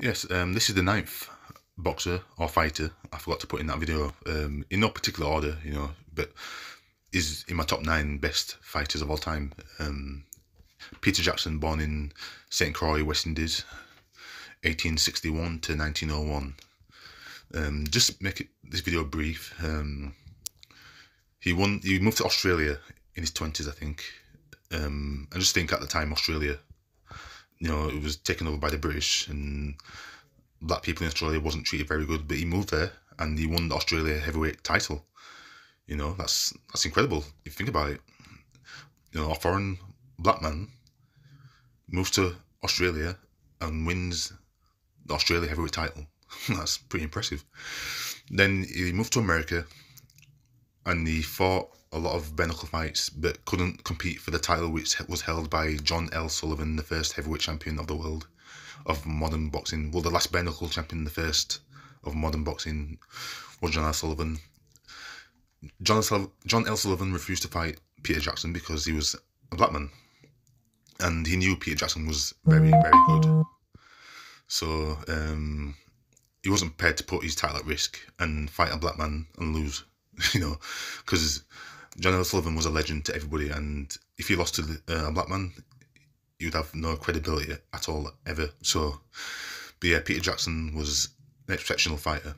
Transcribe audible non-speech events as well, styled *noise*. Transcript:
Yes, um, this is the ninth boxer or fighter. I forgot to put in that video um, in no particular order, you know, but is in my top nine best fighters of all time. Um, Peter Jackson, born in St. Croix, West Indies, 1861 to 1901. Um, just make it, this video brief. Um, he won. He moved to Australia in his twenties, I think. Um, I just think at the time Australia, you know, it was taken over by the British, and black people in Australia wasn't treated very good. But he moved there and he won the Australia heavyweight title. You know, that's that's incredible if you think about it. You know, a foreign black man moves to Australia and wins the Australia heavyweight title. *laughs* that's pretty impressive. Then he moved to America and he fought a lot of bare knuckle fights but couldn't compete for the title which was held by John L. Sullivan, the first heavyweight champion of the world of modern boxing. Well, the last bare knuckle champion, the first of modern boxing, was John L. Sullivan. John L. John L. Sullivan refused to fight Peter Jackson because he was a black man, and he knew Peter Jackson was very, very good. So um, he wasn't prepared to put his title at risk and fight a black man and lose. *laughs* you know, because John L. Sullivan was a legend to everybody, and if he lost to uh, a black man, you'd have no credibility at all ever. So, but yeah, Peter Jackson was an exceptional fighter.